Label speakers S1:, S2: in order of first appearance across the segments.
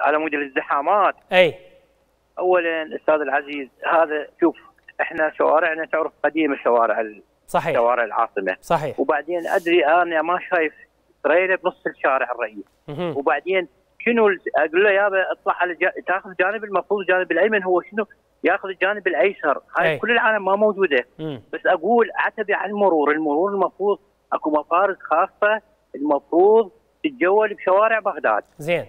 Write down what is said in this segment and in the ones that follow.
S1: على مود الازدحامات
S2: أي.
S1: اولا أستاذ العزيز هذا شوف إحنا شوارعنا تعرف قديمه شوارع
S2: صحيح.
S1: شوارع العاصمة.
S2: صحيح.
S1: وبعدين أدري أنا ما شايف تريلا بنص الشارع الرئيس
S2: مهم.
S1: وبعدين شنو أقول له يابا اطلع على جا... تاخذ جانب المفروض الجانب الأيمن هو شنو؟ ياخذ الجانب الأيسر. هاي
S2: أي.
S1: كل العالم ما موجودة.
S2: مم.
S1: بس أقول عتبي على المرور، المرور المفروض أكو مفارق خاصة المفروض تتجول بشوارع بغداد.
S2: زين.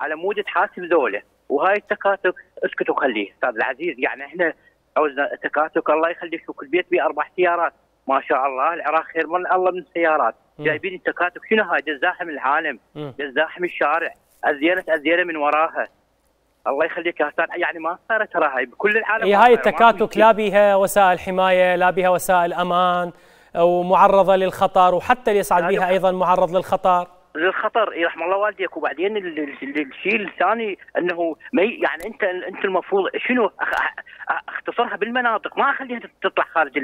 S1: على مود تحاسب ذولا وهاي التكاتك اسكت وخليه أستاذ العزيز يعني إحنا عاوزنا تكاتك الله يخليك كل بيت بيه أربع سيارات. ما شاء الله العراق خير من الله من السيارات. جايبين التكاتك. شنو هاي؟ تزاحم العالم.
S2: مم.
S1: تزاحم الشارع. ازينه ازينه من وراها. الله يخليك يا أستاذ. يعني ما صارت ترى هاي. بكل العالم
S2: هي هاي التكاتك لا بيها وسائل حماية لا بيها وسائل أمان ومعرضة للخطر وحتى اللي يصعد
S1: لا.
S2: أيضا معرض للخطر.
S1: للخطر يرحم الله والديك. وبعدين ال- ال- الشيء الثاني أنه ما يعني أنت أنت المفروض شنو أختصرها بالمناطق. ما أخليها تطلع خارج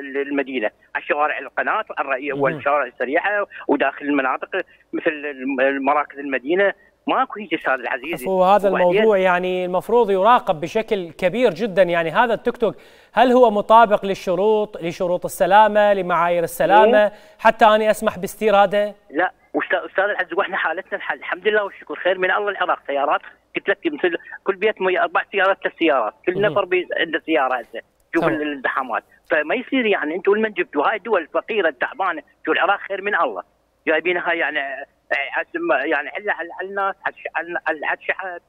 S1: المدينة. على شوارع القناة الرئيسيه. والشوارع السريعه وداخل المناطق مثل مراكز المدينة. ماكو هيك أستاذ العزيز
S2: وهذا
S1: وبعدين-
S2: الموضوع يعني المفروض يراقب بشكل كبير جدا. يعني هذا التيك توك هل هو مطابق للشروط لشروط السلامة لمعايير السلامة؟ حتى أني أسمح باستيراده
S1: لا أستاذ العزيز وإحنا حالتنا الحال. الحمد لله والشكر. خير من الله العراق. سيارات قلت لك مثل كل بيت أربع سيارات ثلاث سيارات. كل. نفر عنده سيارة هسه شوف الازدحامات. فما يصير يعني أنتم لمن جبتوا. هاي الدول الفقيره التعبانه شو العراق خير من الله. جايبينها يعني يعني على الناس على الشعب